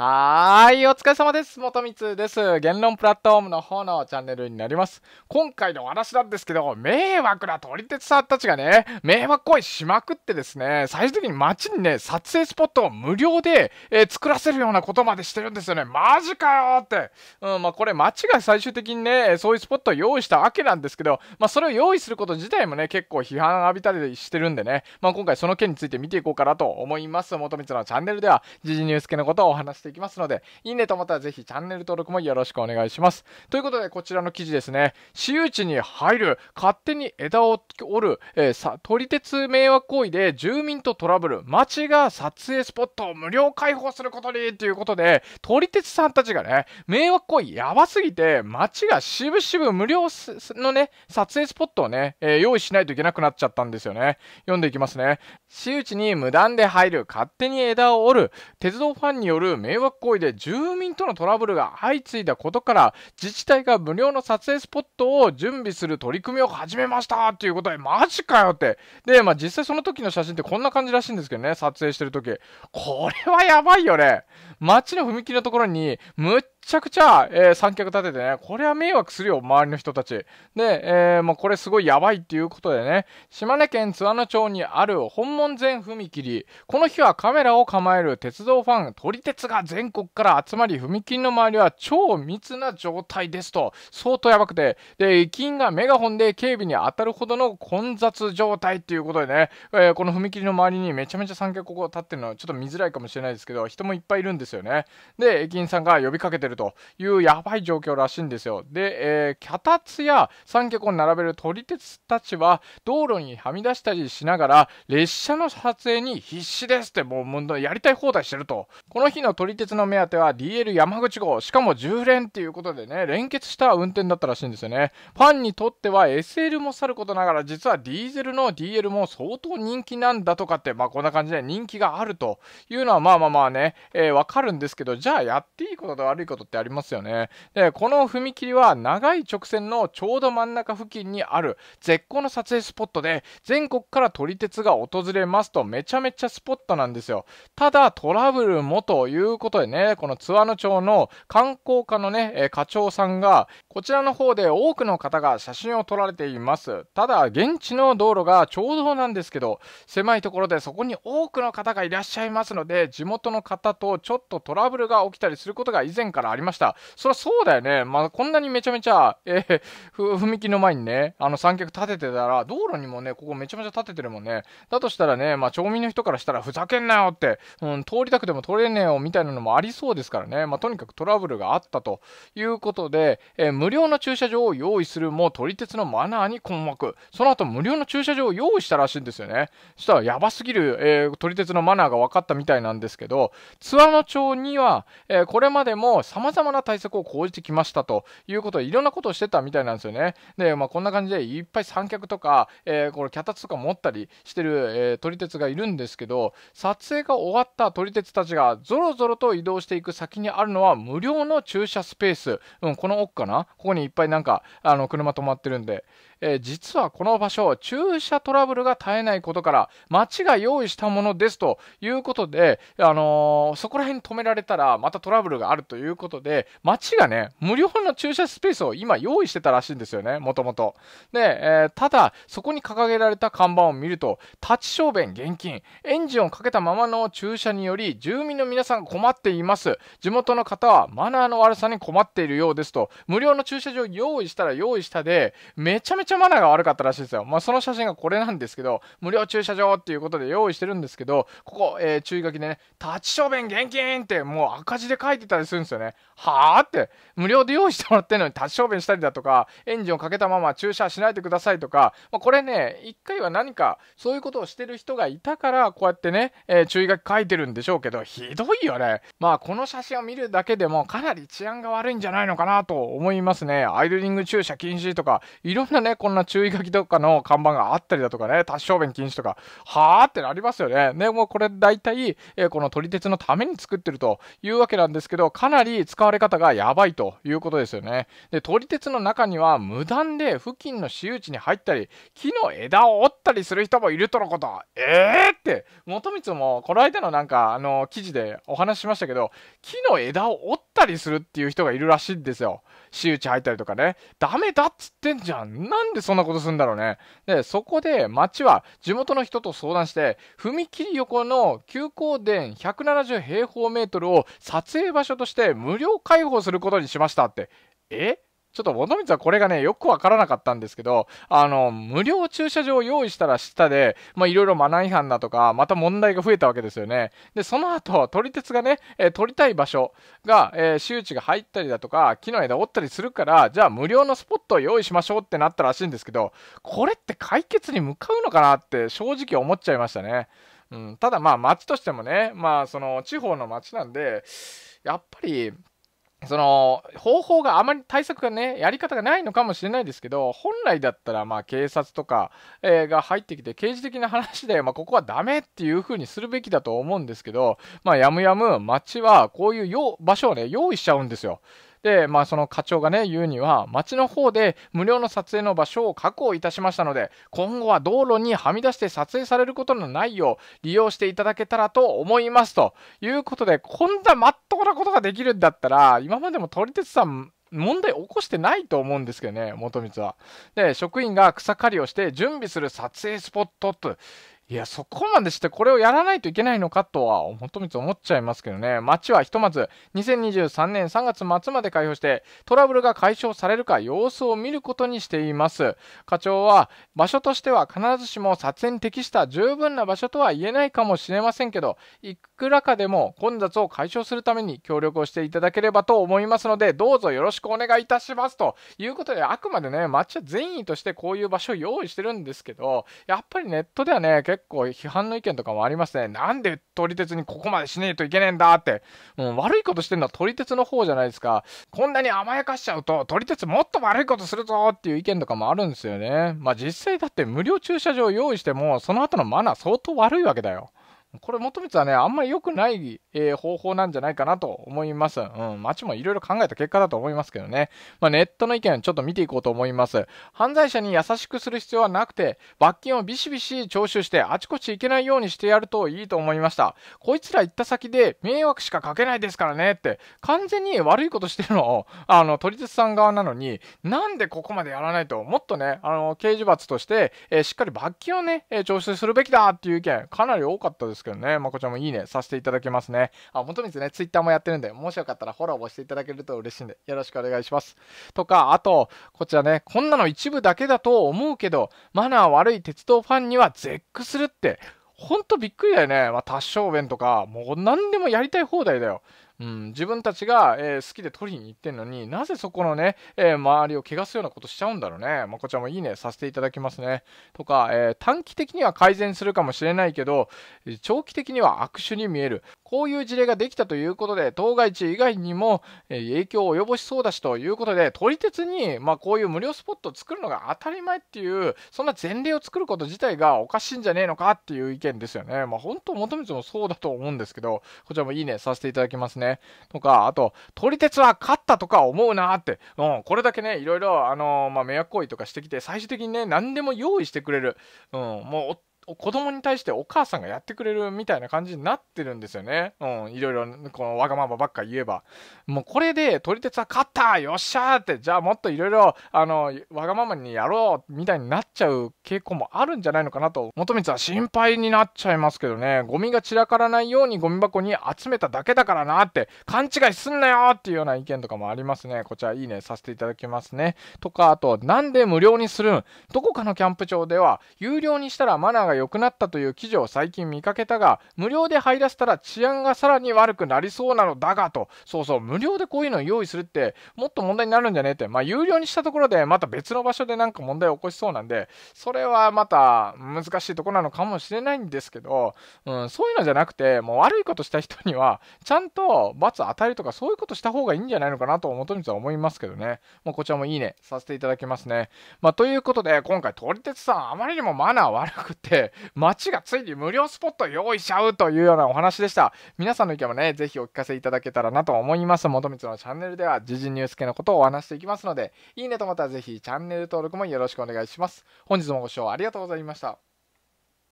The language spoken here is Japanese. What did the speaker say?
はーい、お疲れ様です。元光です。言論プラットフォームの方のチャンネルになります。今回のお話なんですけど、迷惑な撮り鉄さんたちがね、迷惑行為しまくってですね、最終的に街にね、撮影スポットを無料で、えー、作らせるようなことまでしてるんですよね。マジかよって。うん、まあこれ街が最終的にね、そういうスポットを用意したわけなんですけど、まあそれを用意すること自体もね、結構批判浴びたりしてるんでね、まあ今回その件について見ていこうかなと思います。元光のチャンネルでは、時事ニュース系のことをお話してしていきますので、いいねと思ったらぜひチャンネル登録もよろしくお願いします。ということで、こちらの記事ですね、私有地に入る、勝手に枝を折る、えー、さ撮り鉄迷惑行為で住民とトラブル、町が撮影スポットを無料開放することにということで、撮り鉄さんたちがね、迷惑行為やばすぎて、町がしぶしぶ無料のね、撮影スポットをね、えー、用意しないといけなくなっちゃったんですよね。読んでいきますね。私有地に無断で入る、勝手に枝を折る、鉄道ファンによる迷惑行為で住民とのトラブルが相次いだことから自治体が無料の撮影スポットを準備する取り組みを始めましたということでマジかよって。でまあ実際その時の写真ってこんな感じらしいんですけどね。撮影してる時。これはやばいよね。街の踏切のところにむっちゃくちゃ、えー、三脚立ててね、これは迷惑するよ、周りの人たち。で、えー、まあ、これすごいやばいっていうことでね、島根県津和野町にある本門前踏切。この日はカメラを構える鉄道ファン、撮り鉄が全国から集まり、踏切の周りは超密な状態ですと、相当やばくて、で、駅員がメガホンで警備に当たるほどの混雑状態っていうことでね、えー、この踏切の周りにめちゃめちゃ三脚ここ立ってるのはちょっと見づらいかもしれないですけど、人もいっぱいいるんですよね。で、駅員さんが呼びかけてるというやばい状況らしいんですよ。で、えー、脚立や三脚を並べる撮り鉄たちは道路にはみ出したりしながら列車の撮影に必死ですってもうやりたい放題してると。この日の撮り鉄の目当ては DL 山口号、しかも10連っていうことでね、連結した運転だったらしいんですよね。ファンにとっては SL もさることながら実はディーゼルの DL も相当人気なんだとかって、まあこんな感じで人気があるというのはまあまあまあね、えー、わかるんですけど、じゃあやっていいことと悪いこととってありますよね。で、この踏切は長い直線のちょうど真ん中付近にある絶好の撮影スポットで、全国から撮り鉄が訪れますとめちゃめちゃスポットなんですよ。ただトラブルもということでね、この津和野町の観光課のね、課長さんが、こちらの方で多くの方が写真を撮られています。ただ、現地の道路がちょうどなんですけど、狭いところでそこに多くの方がいらっしゃいますので、地元の方とちょっとトラブルが起きたりすることが以前からありました。そりゃそうだよね。まあ、こんなにめちゃめちゃ、えー、踏切の前にね、あの三脚立ててたら、道路にもね、ここめちゃめちゃ立ててるもんね。だとしたらね、まあ、町民の人からしたら、ふざけんなよって、うん、通りたくても通れねえよみたいなのもありそうですからね。まあ、とにかくトラブルがあったということで、えー、無料の駐車場を用意するも、撮り鉄のマナーに困惑。その後、無料の駐車場を用意したらしいんですよね。そしたら、やばすぎる、えー、撮り鉄のマナーが分かったみたいなんですけど、津和野町には、えー、これまでも様々な対策を講じてきましたということで、いろんなことをしてたみたいなんですよね。で、まあ、こんな感じでいっぱい三脚とか、えー、これ脚立とか持ったりしてる、えー、撮り鉄がいるんですけど、撮影が終わった撮り鉄たちがぞろぞろと移動していく先にあるのは無料の駐車スペース。うん、この奥かな？ここにいっぱいなんか、あの、車止まってるんで。えー、実はこの場所、駐車トラブルが絶えないことから、町が用意したものですということで、あのー、そこら辺に止められたら、またトラブルがあるということで、町がね、無料の駐車スペースを今用意してたらしいんですよね、もともと。で、えー、ただ、そこに掲げられた看板を見ると、立ち小便現金、エンジンをかけたままの駐車により、住民の皆さんが困っています。地元の方はマナーの悪さに困っているようですと、無料の駐車場用意したら用意したで、めちゃめちゃマナーが悪かったらしいですよ。まあ、その写真がこれなんですけど、無料駐車場っていうことで用意してるんですけど、ここ、えー、注意書きでね、立ち小便現金ってもう赤字で書いてたりするんですよね。はあって、無料で用意してもらってるのに立ち小便したりだとか、エンジンをかけたまま駐車しないでくださいとか、まあ、これね、一回は何かそういうことをしてる人がいたから、こうやってね、えー、注意書き書いてるんでしょうけど、ひどいよね。まあ、この写真を見るだけでもかなり治安が悪いんじゃないのかなと思いますね。アイドリング駐車禁止とか、いろんなね、こんな注意書きとかの看板があったりだとかね、多小便禁止とか、はあってなりますよね。ね、もうこれ大体、えー、この撮り鉄のために作ってるというわけなんですけど、かなり使われ方がやばいということですよね。で、撮り鉄の中には無断で付近の私有地に入ったり、木の枝を折ったりする人もいるとのこと。えーって、元光もこの間のなんか、あの、記事でお話ししましたけど、木の枝を折ったりするっていう人がいるらしいんですよ。私有地入ったりとかね。ダメだっつってんじゃん。なんんでそんなことするんだろうね。で、そこで町は地元の人と相談して、踏切横の急行電170平方メートルを撮影場所として無料開放することにしましたって。え？ちょっと元光はこれがね、よくわからなかったんですけど、あの、無料駐車場を用意したら下で、まあいろいろマナー違反だとか、また問題が増えたわけですよね。で、その後、撮り鉄がね、えー、撮りたい場所が、えー、周知が入ったりだとか、木の枝折ったりするから、じゃあ無料のスポットを用意しましょうってなったらしいんですけど、これって解決に向かうのかなって正直思っちゃいましたね。うん、ただまあ町としてもね、まあその地方の町なんで、やっぱりその方法があまり対策がね、やり方がないのかもしれないですけど、本来だったらまあ警察とか、えー、が入ってきて、刑事的な話で、まあ、ここはダメっていうふうにするべきだと思うんですけど、まあ、やむやむ町はこういう場所をね、用意しちゃうんですよ。で、まあ、その課長がね、言うには、町の方で無料の撮影の場所を確保いたしましたので、今後は道路にはみ出して撮影されることのないよう利用していただけたらと思いますということで、こんなまっとうなことができるんだったら、今までも撮り鉄さん、問題起こしてないと思うんですけどね、元光は。で、職員が草刈りをして準備する撮影スポットといや、そこまでしてこれをやらないといけないのかとは、元光思っちゃいますけどね。町はひとまず、2023年3月末まで開放して、トラブルが解消されるか様子を見ることにしています。課長は、場所としては必ずしも撮影に適した十分な場所とは言えないかもしれませんけど、いくらかでも混雑を解消するために協力をしていただければと思いますので、どうぞよろしくお願いいたしますということで、あくまでね、町は善意としてこういう場所を用意してるんですけど、やっぱりネットではね、結構批判の意見とかもありますね。なんで撮り鉄にここまでしねえといけねえんだって。もう、悪いことしてるのは撮り鉄の方じゃないですか。こんなに甘やかしちゃうと、撮り鉄もっと悪いことするぞっていう意見とかもあるんですよね。まあ実際だって無料駐車場用意しても、その後のマナー相当悪いわけだよ。これ、元光はね、あんまり良くない、えー、方法なんじゃないかなと思います。うん、町もいろいろ考えた結果だと思いますけどね。まあ、ネットの意見ちょっと見ていこうと思います。犯罪者に優しくする必要はなくて、罰金をビシビシ徴収してあちこち行けないようにしてやるといいと思いました。こいつら行った先で迷惑しかかけないですからねって、完全に悪いことしてるのを、あの、都立さん側なのに、なんでここまでやらないと、もっとね、あの、刑事罰として、えー、しっかり罰金をね、えー、徴収するべきだっていう意見、かなり多かったですですけどね、まこちゃんもいいねさせていただけますね。あ、元光ね、ツイッターもやってるんで、もしよかったらフォローをしていただけると嬉しいんで、よろしくお願いします。とか、あと、こちらね、こんなの一部だけだと思うけど、マナー悪い鉄道ファンには絶句するって、ほんとびっくりだよね。まあ、多少弁とか、もう何でもやりたい放題だよ。うん、自分たちが、えー、好きで取りに行ってんのになぜそこのね、えー、周りを汚すようなことしちゃうんだろうね。ま、こちらもいいねさせていただきますね。とか、えー、短期的には改善するかもしれないけど、長期的には悪手に見える。こういう事例ができたということで、当該地以外にも、え影響を及ぼしそうだしということで、撮り鉄に、まあ、こういう無料スポットを作るのが当たり前っていう、そんな前例を作ること自体がおかしいんじゃねえのかっていう意見ですよね。まあ、本当、求めてもそうだと思うんですけど、こちらもいいねさせていただきますね。とか、あと、撮り鉄は勝ったとか思うなって、う、これだけね、いろいろ、あのー、まあ、迷惑行為とかしてきて、最終的にね、何でも用意してくれる。うん、もう、子供に対してお母さんがやってくれるみたいな感じになってるんですよね。うん、いろいろこのわがままばっか言えば。もうこれで撮り鉄は勝ったよっしゃーって、じゃあもっといろいろあのわがままにやろうみたいになっちゃう傾向もあるんじゃないのかなと、元光は心配になっちゃいますけどね。ゴミが散らからないようにゴミ箱に集めただけだからなって、勘違いすんなよっていうような意見とかもありますね。こちらいいねさせていただきますね。とか、あと、なんで無料にするん？どこかのキャンプ場では、有料にしたらマナーが良くなったという記事を最近見かけたが、無料で入らせたら治安がさらに悪くなりそうなのだがと、そうそう、無料でこういうのを用意するって、もっと問題になるんじゃねえって、まあ、有料にしたところで、また別の場所でなんか問題を起こしそうなんで、それはまた難しいとこなのかもしれないんですけど、うん、そういうのじゃなくて、もう悪いことした人には、ちゃんと罰与えるとか、そういうことした方がいいんじゃないのかなと、元光は思いますけどね。もうこちらもいいね、させていただきますね。まあ、ということで、今回、撮り鉄さん、あまりにもマナー悪くて、街がついに無料スポットを用意しちゃうというようなお話でした。皆さんの意見もね、ぜひお聞かせいただけたらなと思います。元光のチャンネルでは、時事ニュース系のことをお話していきますので、いいねと思ったらぜひチャンネル登録もよろしくお願いします。本日もご視聴ありがとうございました。